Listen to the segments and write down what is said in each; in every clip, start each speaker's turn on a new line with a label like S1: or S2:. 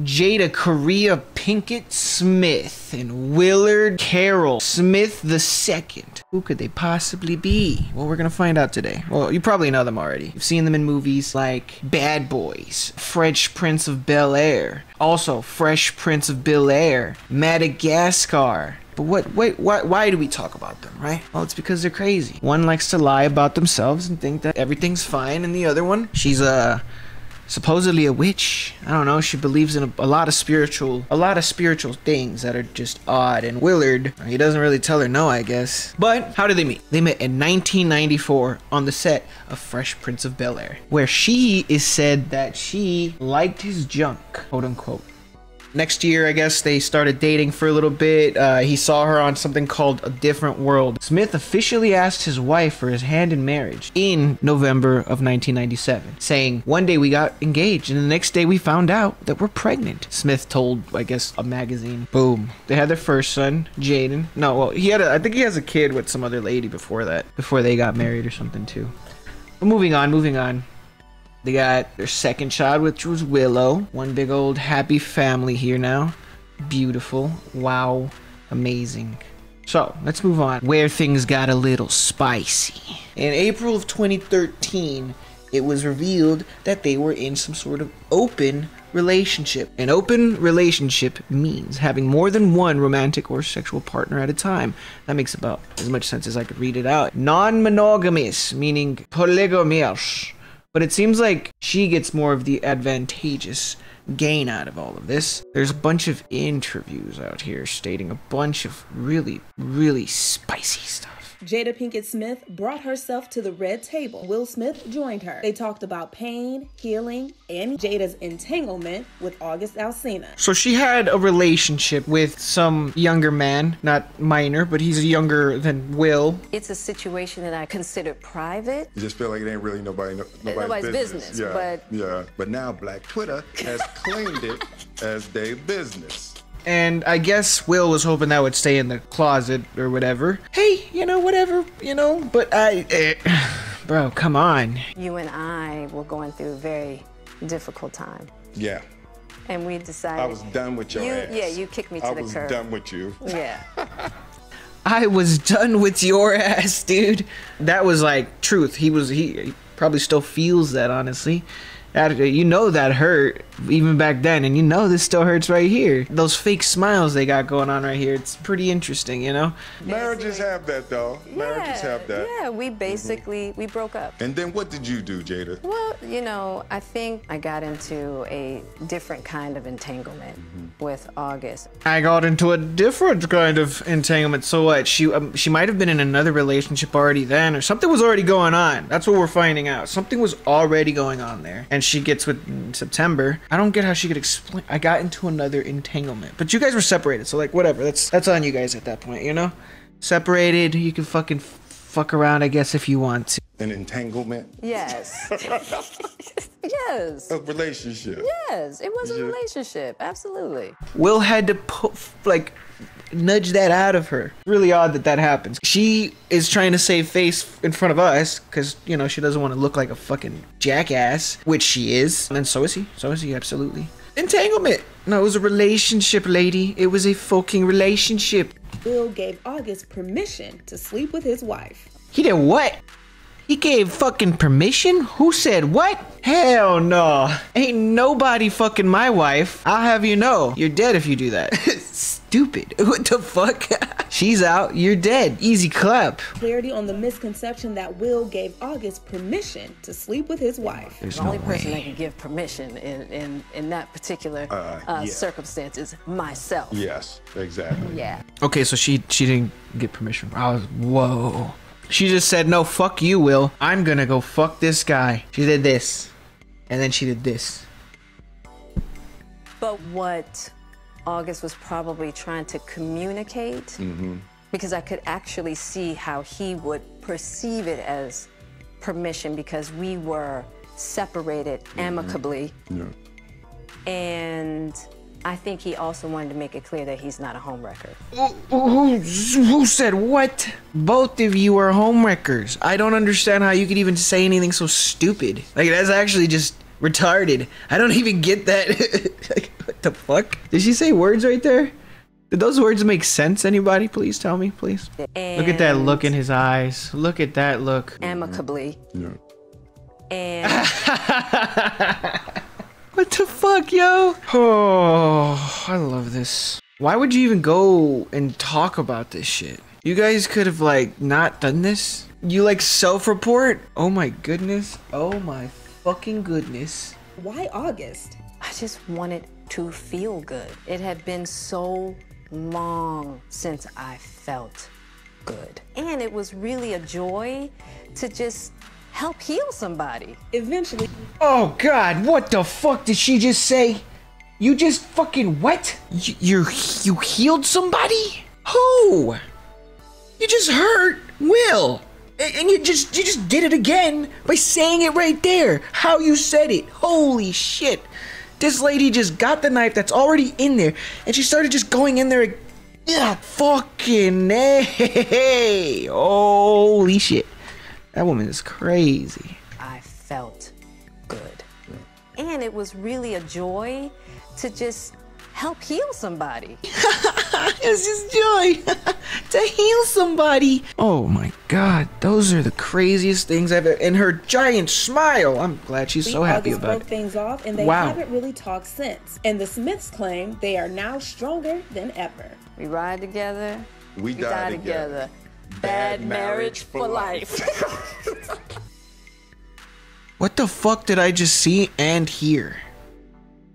S1: Jada Koren Pinkett Smith and Willard Carroll Smith II. Who could they possibly be? Well, we're gonna find out today. Well, you probably know them already. You've seen them in movies like Bad Boys, Fresh Prince of Bel Air, also Fresh Prince of Bel Air, Madagascar. But what? Wait, why? Why do we talk about them, right? Well, it's because they're crazy. One likes to lie about themselves and think that everything's fine, and the other one, she's a supposedly a witch. I don't know. She believes in a, a, lot of spiritual, a lot of spiritual things that are just odd. And Willard, he doesn't really tell her no, I guess. But how did they meet? They met in 1994 on the set of Fresh Prince of Bel Air, where she is said that she liked his junk, quote unquote. Next year, I guess they started dating for a little bit. Uh, he saw her on something called A Different World. Smith officially asked his wife for his hand in marriage in November of 1997, saying, One day we got engaged, and the next day we found out that we're pregnant. Smith told, I guess, a magazine. Boom. They had their first son, Jaden. No, well, he had a, I think he has a kid with some other lady before that, before they got married or something too. But moving on, moving on. They got their second child, which was Willow. One big old happy family here now. Beautiful. Wow. Amazing. So, let's move on. Where things got a little spicy. In April of 2013, it was revealed that they were in some sort of open relationship. An open relationship means having more than one romantic or sexual partner at a time. That makes about as much sense as I could read it out. Non monogamous, meaning polygamous but it seems like she gets more of the advantageous gain out of all of this. There's a bunch of interviews out here stating a bunch of really, really spicy stuff.
S2: Jada Pinkett Smith brought herself to the red table. Will Smith joined her. They talked about pain, healing, and Jada's entanglement with August Alsina.
S1: So she had a relationship with some younger man, not minor, but he's younger than Will.
S3: It's a situation that I consider private.
S4: You just feel like it ain't really nobody, no, nobody's,
S3: nobody's
S4: business.
S3: business.
S4: Yeah,
S3: but
S4: yeah. But now Black Twitter has claimed it as their business.
S1: And I guess Will was hoping that would stay in the closet or whatever. Hey, you know, whatever, you know, but I. Eh, bro, come on.
S3: You and I were going through a very difficult time.
S4: Yeah.
S3: And we decided.
S4: I was done with your
S3: you,
S4: ass.
S3: Yeah, you kicked me to
S4: I
S3: the
S4: was done with you.
S3: Yeah.
S1: I was done with your ass, dude. That was like truth. He was, he, he probably still feels that, honestly. That, you know that hurt even back then, and you know this still hurts right here. Those fake smiles they got going on right here, it's pretty interesting, you know?
S4: Marriages have that, though. Marriages
S3: yeah,
S4: have that.
S3: Yeah, we basically we broke up.
S4: And then what did you do, Jada?
S3: Well, you know, I think I got into a different kind of entanglement with August.
S1: I got into a different kind of entanglement. So what? She um, she might have been in another relationship already then, or something was already going on. That's what we're finding out. Something was already going on there, and she gets with September. I don't get how she could explain. I got into another entanglement, but you guys were separated, so like whatever. That's that's on you guys at that point, you know. Separated, you can fucking fuck around, I guess, if you want to.
S4: An entanglement?
S3: Yes. yes.
S4: A relationship?
S3: Yes. It was a relationship. Absolutely.
S1: Will had to put like nudge that out of her. Really odd that that happens. She is trying to save face in front of us because you know she doesn't want to look like a fucking jackass, which she is, and so is he. So is he absolutely. Entanglement. No, it was a relationship, lady. It was a fucking relationship.
S2: Will gave August permission to sleep with his wife.
S1: He did what? He gave fucking permission? Who said what? Hell no. Ain't nobody fucking my wife. I'll have you know, you're dead if you do that. Stupid. What the fuck? She's out, you're dead. Easy clap.
S2: Clarity on the misconception that Will gave August permission to sleep with his wife.
S1: There's
S3: The
S1: no
S3: only person that can give permission in, in, in that particular
S4: Uh,
S3: uh,
S4: yeah.
S3: circumstance is myself.
S4: Yes, exactly.
S3: Yeah.
S1: Okay, so she she didn't get permission. I was whoa. She just said no. Fuck you, Will. I'm gonna go fuck this guy. She did this, and then she did this.
S3: But what August was probably trying to communicate, mm-hmm. because I could actually see how he would perceive it as permission because we were separated mm-hmm. amicably.
S4: Yeah.
S3: And I think he also wanted to make it clear that he's not a homewrecker.
S1: Who, who said what? Both of you are homewreckers. I don't understand how you could even say anything so stupid. Like that's actually just retarded. I don't even get that. like, what the fuck? Did she say words right there? Did those words make sense? Anybody? Please tell me, please. Look at that look in his eyes. Look at that look.
S3: amicably.
S4: Yeah.
S3: And
S1: What the fuck, yo? Oh, I love this. Why would you even go and talk about this shit? You guys could have like not done this. You like self-report? Oh my goodness. Oh my fucking goodness.
S2: Why August?
S3: I just wanted to feel good. It had been so long since I felt good. And it was really a joy to just help heal somebody.
S2: Eventually,
S1: Oh god, what the fuck did she just say? You just fucking what? You you, you healed somebody? Who? You just hurt Will. And you just you just did it again by saying it right there. How you said it. Holy shit. This lady just got the knife that's already in there and she started just going in there. Yeah, fucking hey. Holy shit. That woman is crazy.
S3: I felt good. And it was really a joy to just help heal somebody.
S1: It's just joy to heal somebody. Oh my god, those are the craziest things I've ever. And her giant smile. I'm glad she's so happy
S2: August
S1: about
S2: broke
S1: it.
S2: things off, and they
S1: Wow.
S2: haven't really talked since. And the Smiths claim they are now stronger than ever.
S3: We ride together,
S4: We,
S3: we
S4: die,
S3: die
S4: together.
S3: together. Bad marriage for life.
S1: What the fuck did I just see and hear?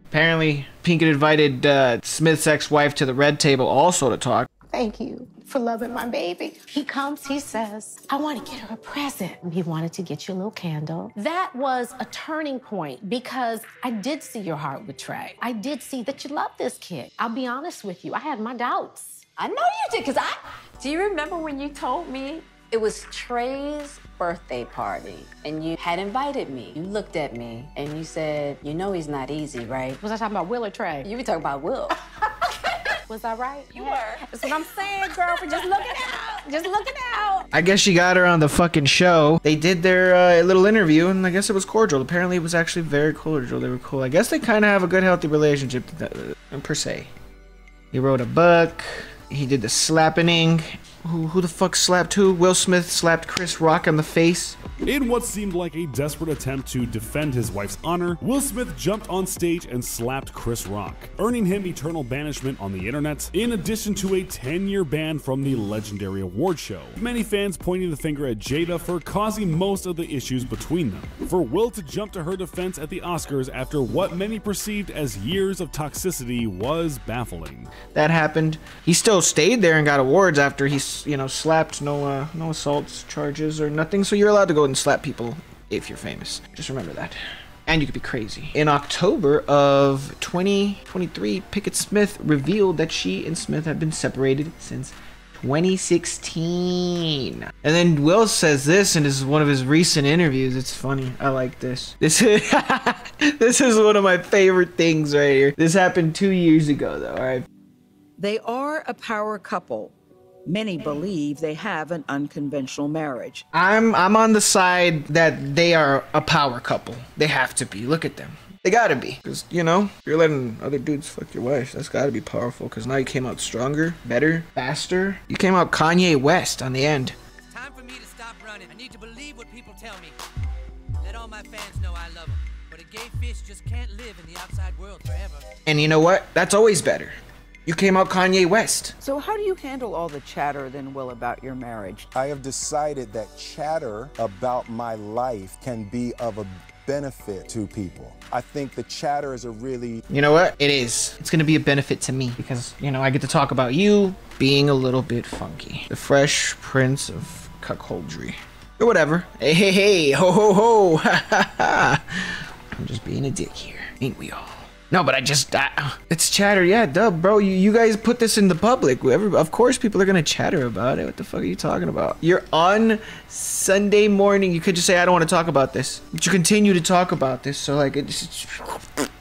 S1: Apparently, Pinkett invited uh, Smith's ex-wife to the red table also to talk.
S5: Thank you for loving my baby. He comes, he says, I want to get her a present. He wanted to get you a little candle. That was a turning point because I did see your heart with Trey. I did see that you love this kid. I'll be honest with you, I had my doubts.
S3: I know you did, because I. Do you remember when you told me it was Trey's birthday party and you had invited me? You looked at me and you said, You know he's not easy, right?
S5: Was I talking about Will or Trey?
S3: You were talking about Will.
S5: Was I right?
S3: You were.
S5: That's what I'm saying, girlfriend. Just looking out. Just looking out.
S1: I guess she got her on the fucking show. They did their uh, little interview, and I guess it was cordial. Apparently, it was actually very cordial. They were cool. I guess they kind of have a good, healthy relationship, uh, per se. He wrote a book. He did the slapping. Who, who the fuck slapped who? Will Smith slapped Chris Rock on the face.
S6: In what seemed like a desperate attempt to defend his wife's honor, Will Smith jumped on stage and slapped Chris Rock, earning him eternal banishment on the internet, in addition to a 10 year ban from the legendary award show. Many fans pointing the finger at Jada for causing most of the issues between them. For Will to jump to her defense at the Oscars after what many perceived as years of toxicity was baffling.
S1: That happened. He still stayed there and got awards after he, you know, slapped no, uh, no assault charges or nothing. So you're allowed to go and slap people if you're famous. Just remember that. And you could be crazy. In October of 2023, Pinkett Smith revealed that she and Smith have been separated since 2016. And then Will says this, and this is one of his recent interviews. It's funny. I like this. This is this is one of my favorite things right here. This happened two years ago, though. All right.
S7: They are a power couple. Many believe they have an unconventional marriage.
S1: I'm I'm on the side that they are a power couple. They have to be. Look at them. They gotta be. Cause you know, you're letting other dudes fuck your wife. That's gotta be powerful. Cause now you came out stronger, better, faster. You came out Kanye West on the end.
S8: Time for me to stop running. I need to believe what people tell me. Let all my fans know I love them. But a gay fish just can't live in the outside world forever.
S1: And you know what? That's always better. You came out Kanye West.
S7: So, how do you handle all the chatter then, Will, about your marriage?
S9: I have decided that chatter about my life can be of a benefit to people. I think the chatter is a really
S1: You know what? It is. It's gonna be a benefit to me because you know I get to talk about you being a little bit funky. The Fresh Prince of Cuckoldry. Or whatever. Hey, hey, hey, ho, ho, ho, ha, ha, ha. I'm just being a dick here, ain't we all? No, but I just, I, it's chatter, yeah, duh, bro. You, you guys put this in the public. Every, of course, people are gonna chatter about it. What the fuck are you talking about? You're on Sunday morning. You could just say, I don't want to talk about this, but you continue to talk about this. So like, it's,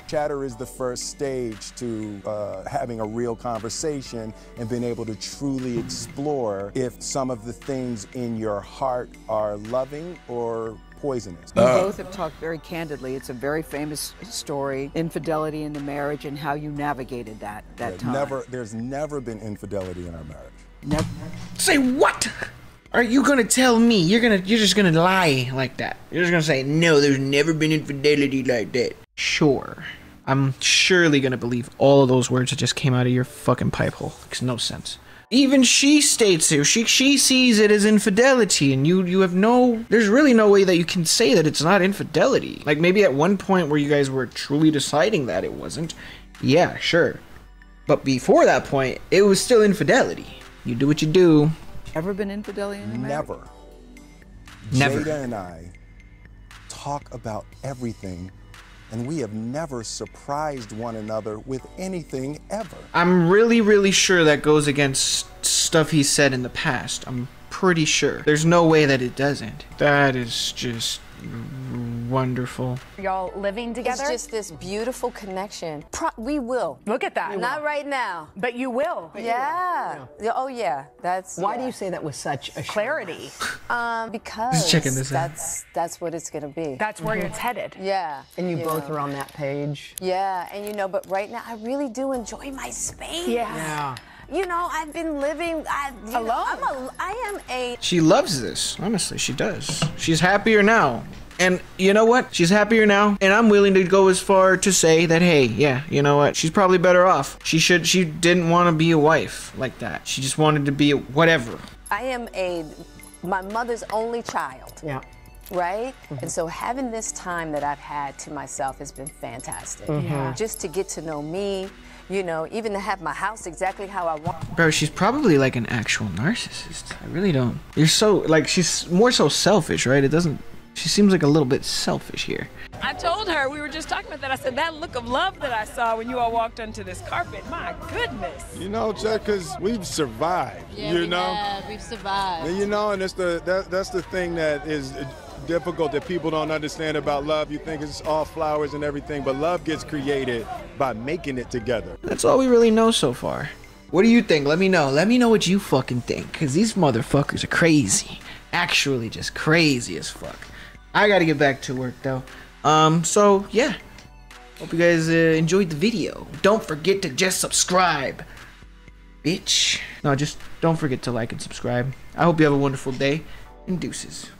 S9: chatter is the first stage to uh, having a real conversation and being able to truly explore if some of the things in your heart are loving or poisonous.
S7: You uh. both have talked very candidly. It's a very famous story, infidelity in the marriage, and how you navigated that that
S9: Yeah,
S7: time.
S9: never, there's never been infidelity in our marriage.
S7: Never.
S1: Say what? Are you gonna tell me you're gonna you're just gonna lie like that? You're just gonna say no, there's never been infidelity like that. Sure. I'm surely gonna believe all of those words that just came out of your fucking pipe hole. Makes no sense. Even she states it. She she sees it as infidelity, and you you have no. There's really no way that you can say that it's not infidelity. Like maybe at one point where you guys were truly deciding that it wasn't. Yeah, sure. But before that point, it was still infidelity. You do what you do.
S7: Ever been infidelity in the?
S9: Never.
S1: Never.
S9: Jada and I talk about everything, and we have never surprised one another with anything ever.
S1: I'm really, really sure that goes against stuff he said in the past. I'm pretty sure. There's no way that it doesn't. That is just wonderful.
S10: Y'all living together?
S3: It's just this beautiful connection. Pro- we will.
S10: Look at that.
S3: Not right now.
S10: But you will.
S3: Yeah. Yeah, Oh yeah. That's
S11: Why do you say that with such a
S10: Clarity.
S3: Um, because
S1: checking this out.
S3: that's that's what it's gonna be.
S10: That's where it's headed.
S3: yeah.
S11: And you, both
S3: know.
S11: are on that page.
S3: Yeah, and you know, but right now I really do enjoy my space.
S10: Yeah.
S3: You know, I've been living I, you know,
S10: Alone.
S3: I'm a, I am a
S1: She loves this. Honestly, she does. She's happier now. And you know what? She's happier now, and I'm willing to go as far to say that hey, yeah, you know what? She's probably better off. She should she didn't want to be a wife like that. She just wanted to be a whatever.
S3: I am a my mother's only child.
S11: Yeah.
S3: right? Mm-hmm. And so having this time that I've had to myself has been fantastic. Mm-hmm. Just to get to know me, you know, even to have my house exactly how I want.
S1: Bro, she's probably like an actual narcissist. I really don't. You're so like she's more so selfish, right? It doesn't she seems like a little bit selfish here.
S12: I told her, we were just talking about that. I said, that look of love that I saw when you all walked onto this carpet, my goodness.
S4: You know, Chuck, because we've survived. you know, Yeah,
S13: we've survived.
S4: And you know, and it's the that, that's the thing that is difficult that people don't understand about love. You think it's all flowers and everything, but love gets created by making it together.
S1: That's all we really know so far. What do you think? Let me know. Let me know what you fucking think. Cause these motherfuckers are crazy. Actually just crazy as fuck. I gotta get back to work though. Um, so yeah. Hope you guys uh, enjoyed the video. Don't forget to just subscribe. Bitch. No, just don't forget to like and subscribe. I hope you have a wonderful day and deuces.